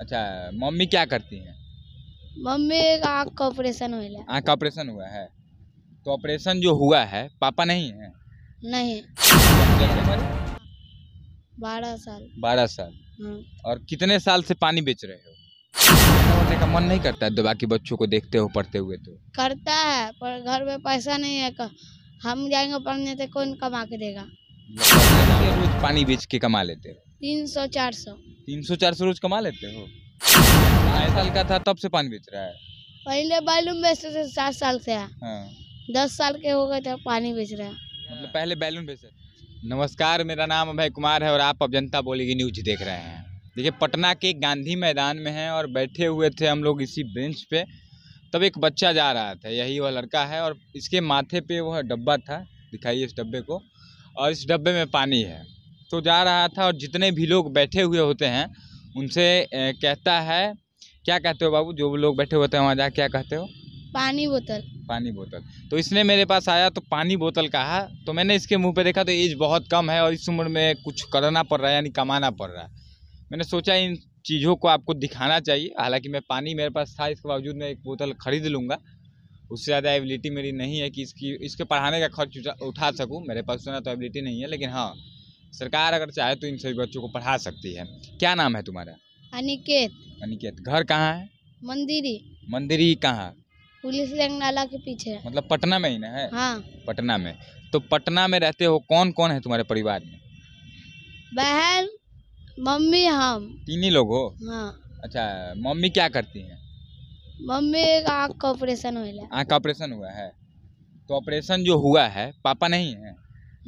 अच्छा मम्मी क्या करती हैं? मम्मी आँख का ऑपरेशन हुआ आँख का ऑपरेशन हुआ है। तो ऑपरेशन जो हुआ है पापा नहीं है? नहीं। बारह साल। बारह साल। हाँ। और कितने साल से पानी बेच रहे हो? वढ़ने का मन नहीं करता है तो बाकी बच्चों को देखते हो पढ़ते हुए तो। करता है पर घर में पैसा नहीं है क- हम जाएँगे पढ़ने तो कौन कमा के देगा? मतलब रोज पानी बेच के कमा लेते हो। तीन सौ चार सौ। तीन सौ चार सौ रोज कमा लेते हो? ढाई साल का था तब से पानी बेच रहा है। पहले बैलून बेचते थे सात साल से। हाँ। दस साल के हो गए थे पानी बेच रहा है। मतलब पहले बैलून बेचे थे। नमस्कार मेरा नाम अभय कुमार है और आप अब जनता बोलेगी न्यूज़ देख रहे हैं। देखिए पटना के गांधी मैदान में हैं और बैठे हुए थे हम लोग इसी बेंच पे। तब एक बच्चा जा रहा था यही वह लड़का है और इसके माथे पे वह डब्बा था। दिखाइए इस डब्बे को। और इस डब्बे में पानी है। तो जा रहा था और जितने भी लोग बैठे हुए होते हैं उनसे कहता है क्या कहते हो बाबू? जो लोग बैठे होते हैं वहाँ जा क्या कहते हो? पानी बोतल। पानी बोतल। तो इसने मेरे पास आया तो पानी बोतल कहा तो मैंने इसके मुँह पे देखा तो एज बहुत कम है और इस उम्र में कुछ करना पड़ रहा है यानी कमाना पड़ रहा है। मैंने सोचा इन चीज़ों को आपको दिखाना चाहिए। हालाँकि मैं पानी मेरे पास था इसके बावजूद मैं एक बोतल खरीद लूँगा। उससे ज़्यादा एबिलिटी मेरी नहीं है कि इसकी इसके पढ़ाने का खर्च उठा- सकूँ। मेरे पास उतना तो एबिलिटी नहीं है लेकिन हाँ सरकार अगर चाहे तो इन सभी बच्चों को पढ़ा सकती है। क्या नाम है तुम्हारा? अनिकेत। अनिकेत घर कहाँ है? मंदिरी। मंदिरी कहाँ? पुलिस लाइन नाला के पीछे। मतलब पटना में ही ना है? हाँ। पटना में। तो पटना में रहते हो कौन कौन है तुम्हारे परिवार में? बहन मम्मी हम। तीन ही लोग हो? हाँ। अच्छा मम्मी क्या करती हैं? मम्मी का आँख का ऑपरेशन हुआ आँख का ऑपरेशन हुआ है। तो ऑपरेशन जो हुआ है पापा नहीं है?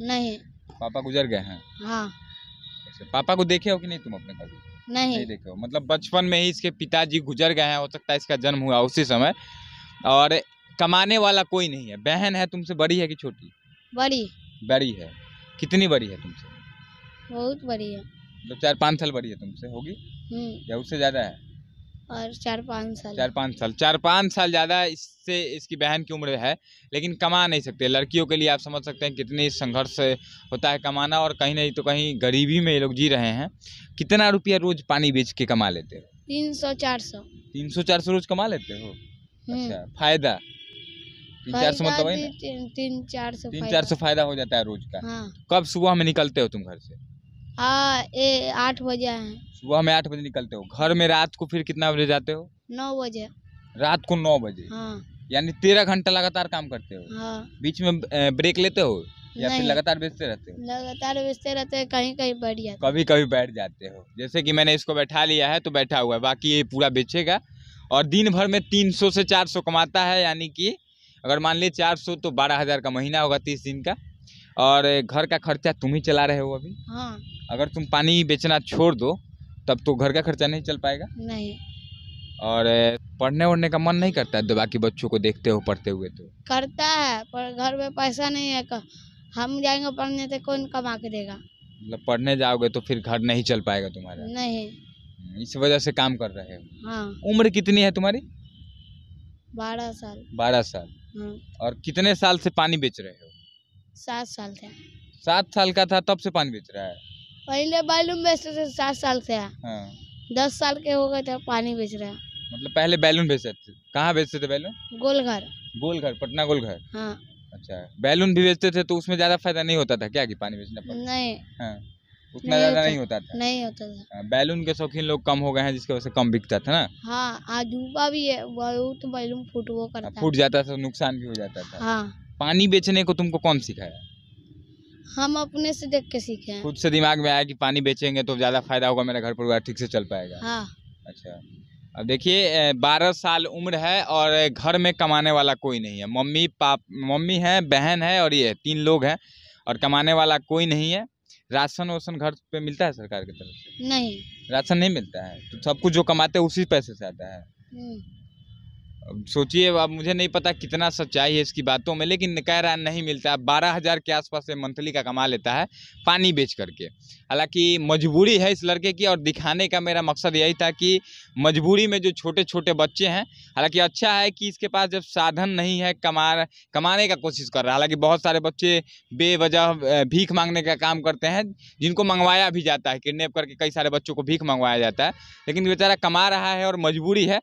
नहीं। पापा गुजर गए हैं। हाँ। पापा को देखे हो कि नहीं तुम अपने कभी नहीं। नहीं देखे हो। मतलब बचपन में ही इसके पिताजी गुजर गए हैं हो सकता है इसका जन्म हुआ उसी समय। और कमाने वाला कोई नहीं है। बहन है तुमसे बड़ी है कि छोटी? बड़ी। बड़ी है। कितनी बड़ी है तुमसे? बहुत बड़ी है। मतलब चार पाँच साल बड़ी है तुमसे होगी? हम्म। या उससे ज़्यादा है? और चार पाँच साल। चार पाँच साल। चार पाँच साल ज़्यादा इससे इसकी बहन की उम्र है लेकिन कमा नहीं सकते। लड़कियों के लिए आप समझ सकते हैं कितने संघर्ष होता है कमाना और कहीं नहीं तो कहीं गरीबी में ये लोग जी रहे हैं। कितना रुपया रोज पानी बेच के कमा लेते हो? तीन सौ चार सौ। तीन सौ चार सौ रोज कमा लेते हो? हम्म। अच्छा फ़ायदा? तीन चार सौ मतलब तीन चार सौ तीन चार सौ फ़ायदा हो जाता है रोज का। हाँ। कब सुबह में निकलते हो तुम घर से? हाँ आठ बजे आए हैं। सुबह में आठ बजे निकलते हो। घर में रात को फिर कितना बजे जाते हो? नौ बजे। रात को नौ बजे? हाँ। यानी तेरह घंटा लगातार काम करते हो? हाँ। बीच में ब्रेक लेते हो? या फिर लगातार बेचते रहते हो? लगातार बेचते रहते हैं कहीं कहीं बैठ जाते कभी कभी बैठ जाते हो। जैसे कि मैंने इसको बैठा लिया है तो बैठा हुआ है। बाकी ये पूरा बेचेगा। और दिन भर में तीन सौ से चार सौ कमाता है यानी कि अगर मान लीजिए चार सौ तो बारह हज़ार का महीना होगा तीस दिन का। और घर का खर्चा तुम ही चला रहे हो अभी? हाँ। अगर तुम पानी बेचना छोड़ दो तब तो घर का खर्चा नहीं चल पाएगा? नहीं। और पढ़ने वढ़ने का मन नहीं करता है तो बाकी बच्चों को देखते हो पढ़ते हुए तो? करता है पर घर में पैसा नहीं है हम जाएँगे पढ़ने तो कौन कमा के देगा? मतलब पढ़ने जाओगे तो फिर घर नहीं चल पाएगा तुम्हारा? नहीं। इस वजह से काम कर रहे हो? हाँ। उम्र कितनी है तुम्हारी? बारह साल। बारह साल। हाँ। और कितने साल से पानी बेच रहे हो? सात साल थे सात साल का था तब से पानी बेच रहा है? पहले बैलून बेचते थे सात साल से। हाँ। दस साल के हो गए थे पानी बेच रहे हैं। मतलब पहले बैलून बेचते थे। कहाँ बेचते थे बैलून? गोलघर। गोलघर पटना गोलघर? हाँ। अच्छा बैलून भी बेचते थे तो उसमें ज़्यादा फ़ायदा नहीं होता था क्या कि पानी बेचने पर? नहीं। हाँ उतना ज़्यादा। नहीं होता था। नहीं होता था। हाँ, बैलून के शौकीन लोग कम हो गए हैं जिसकी वजह से कम बिकता था ना? हाँ आज भी है बहुत बैलून फुट वो करता फूट जाता था नुकसान भी हो जाता था। हाँ। पानी बेचने को तुमको कौन सिखाया? हम अपने से देख के सीखे हैं। खुद से दिमाग में आया कि पानी बेचेंगे तो ज़्यादा फ़ायदा होगा मेरा घर परिवार ठीक से चल पाएगा। हाँ। अच्छा। अब देखिए बारह साल उम्र है और घर में कमाने वाला कोई नहीं है। मम्मी पाप मम्मी है बहन है और ये तीन लोग हैं और कमाने वाला कोई नहीं है। राशन वाशन घर पे मिलता है सरकार की तरफ़ से? नहीं। राशन नहीं मिलता है? तो सब कुछ जो कमाते हैं उसी पैसे से आता है। हम्म, सोचिए, अब मुझे नहीं पता कितना सच्चाई है इसकी बातों में, लेकिन कह रहा नहीं मिलता। बारह हज़ार के आसपास से मंथली का कमा लेता है पानी बेच करके। हालाँकि मजबूरी है इस लड़के की और दिखाने का मेरा मकसद यही था कि मजबूरी में जो छोटे छोटे बच्चे हैं, हालाँकि अच्छा है कि इसके पास जब साधन नहीं है, कमा कमाने का कोशिश कर रहा है। हालाँकि बहुत सारे बच्चे बेवजह भीख मांगने का काम करते हैं, जिनको मंगवाया भी जाता है। किडनेप करके कई सारे बच्चों को भीख मंगवाया जाता है, लेकिन बेचारा कमा रहा है और मजबूरी है।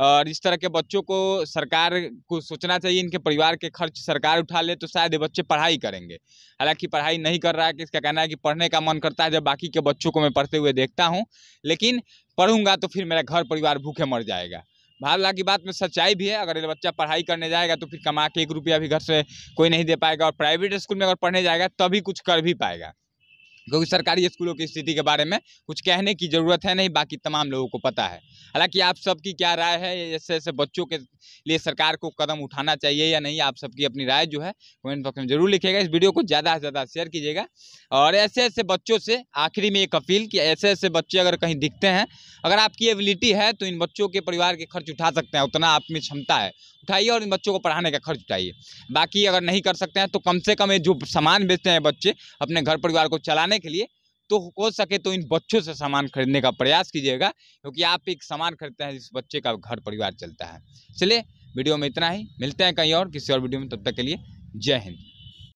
और इस तरह के बच्चों को सरकार को सोचना चाहिए, इनके परिवार के खर्च सरकार उठा ले तो शायद ये बच्चे पढ़ाई करेंगे। हालाँकि पढ़ाई नहीं कर रहा है, कि इसका कहना है कि पढ़ने का मन करता है, जब बाकी के बच्चों को मैं पढ़ते हुए देखता हूँ, लेकिन पढ़ूँगा तो फिर मेरा घर परिवार भूखे मर जाएगा। हालाँकि बात में सच्चाई भी है, अगर ये बच्चा पढ़ाई करने जाएगा तो फिर कमा के एक रुपया भी घर से कोई नहीं दे पाएगा और प्राइवेट स्कूल में अगर पढ़ने जाएगा, तभी कुछ कर भी पाएगा। क्योंकि सरकारी स्कूलों की स्थिति के बारे में कुछ कहने की ज़रूरत है नहीं, बाकी तमाम लोगों को पता है। हालाँकि आप सबकी क्या राय है ऐसे ऐसे बच्चों के लिए सरकार को कदम उठाना चाहिए या नहीं, आप सबकी अपनी राय जो है कमेंट बॉक्स में ज़रूर लिखिएगा। इस वीडियो को ज़्यादा से ज़्यादा शेयर कीजिएगा। और ऐसे ऐसे बच्चों से आखिरी में एक अपील कि ऐसे ऐसे बच्चे अगर कहीं दिखते हैं, अगर आपकी एबिलिटी है तो इन बच्चों के परिवार के खर्च उठा सकते हैं, उतना आप में क्षमता है। उठाइए और इन बच्चों को पढ़ाने का खर्च उठाइए। बाकी अगर नहीं कर सकते हैं तो कम से कम ये जो सामान बेचते हैं बच्चे, अपने घर परिवार को चलाने के लिए तो हो सके तो इन बच्चों से सामान खरीदने का प्रयास कीजिएगा, क्योंकि आप एक सामान खरीदते हैं जिस बच्चे का घर परिवार चलता है। चलिए, वीडियो में इतना ही, मिलते हैं कहीं और, किसी और वीडियो में, तब तक के लिए जय हिंद।